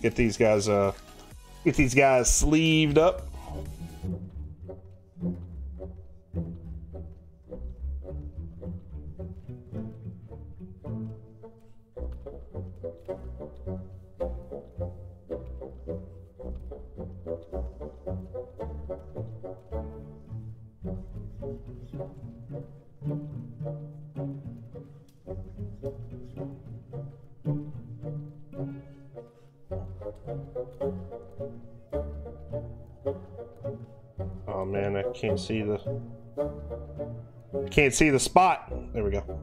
Get these guys uh get these guys sleeved up. Oh man, I can't see the can't see the spot. There we go.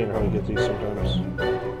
Can't hardly get these sometimes.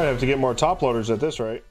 Might have to get more top loaders at this rate.